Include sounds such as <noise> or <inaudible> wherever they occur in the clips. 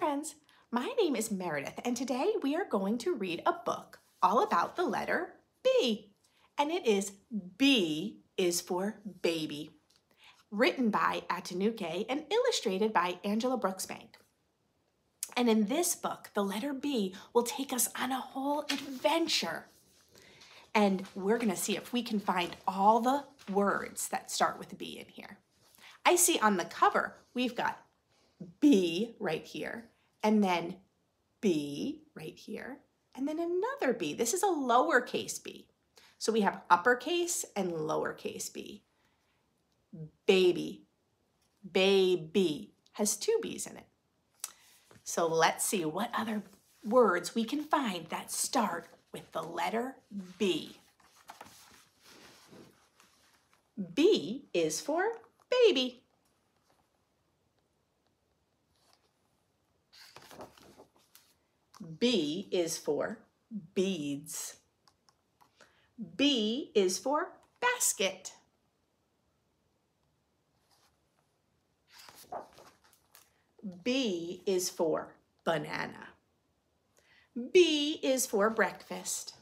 friends. My name is Meredith, and today we are going to read a book all about the letter B. And it is B is for baby. Written by Atinuke and illustrated by Angela Brooksbank. And in this book, the letter B will take us on a whole adventure. And we're going to see if we can find all the words that start with B in here. I see on the cover, we've got B right here, and then B right here, and then another B. This is a lowercase b. So we have uppercase and lowercase b. Baby, baby has two B's in it. So let's see what other words we can find that start with the letter B. B is for baby. B is for beads. B is for basket. B is for banana. B is for breakfast.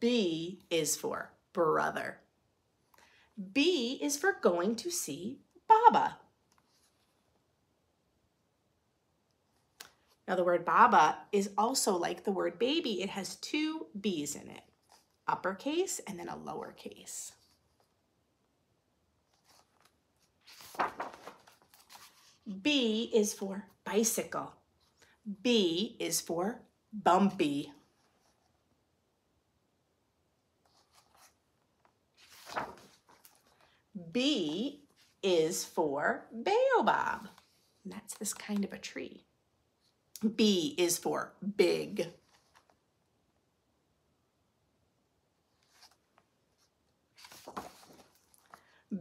B is for brother. B is for going to see Baba. Now the word Baba is also like the word baby. It has two B's in it, uppercase and then a lowercase. B is for bicycle. B is for bumpy. B is for baobab. And that's this kind of a tree. B is for big.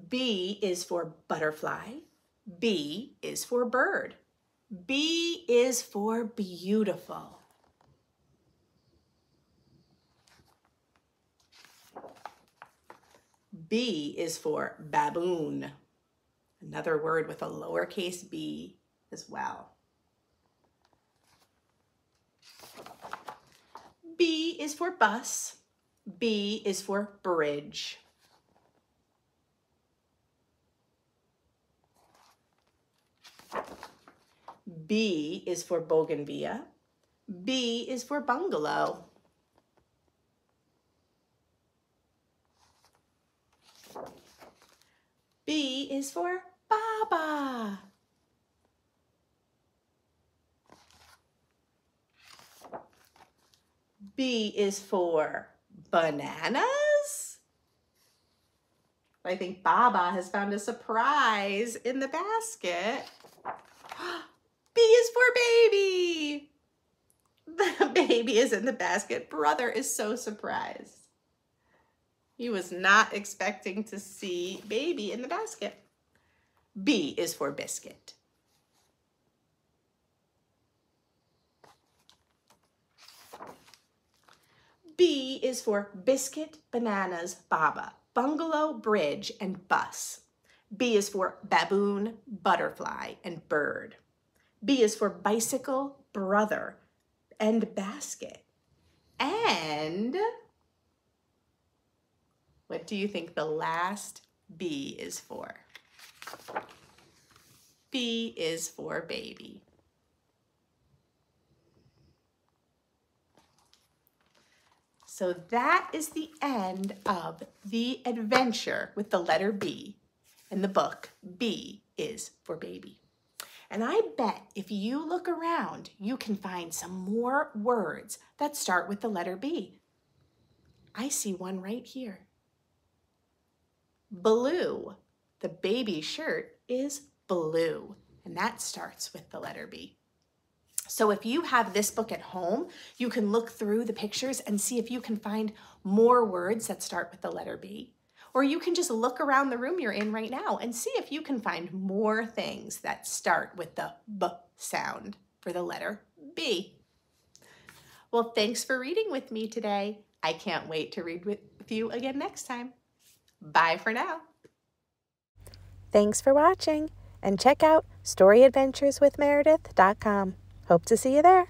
B is for butterfly. B is for bird. B is for beautiful. B is for baboon. Another word with a lowercase b as well. B is for bus. B is for bridge. B is for bougainvillea. B is for bungalow. B is for Baba. B is for bananas. I think Baba has found a surprise in the basket. <gasps> B is for baby. <laughs> The baby is in the basket. Brother is so surprised. He was not expecting to see baby in the basket. B is for biscuit. B is for biscuit, bananas, baba, bungalow, bridge, and bus. B is for baboon, butterfly, and bird. B is for bicycle, brother, and basket. And what do you think the last B is for? B is for baby. So that is the end of the adventure with the letter B And the book, B is for baby. And I bet if you look around, you can find some more words that start with the letter B. I see one right here. Blue. The baby shirt is blue, and that starts with the letter B. So if you have this book at home, you can look through the pictures and see if you can find more words that start with the letter B. Or you can just look around the room you're in right now and see if you can find more things that start with the B sound for the letter B. Well, thanks for reading with me today. I can't wait to read with you again next time. Bye for now. Thanks for watching, and check out storyadventureswithmeredith.com. Hope to see you there.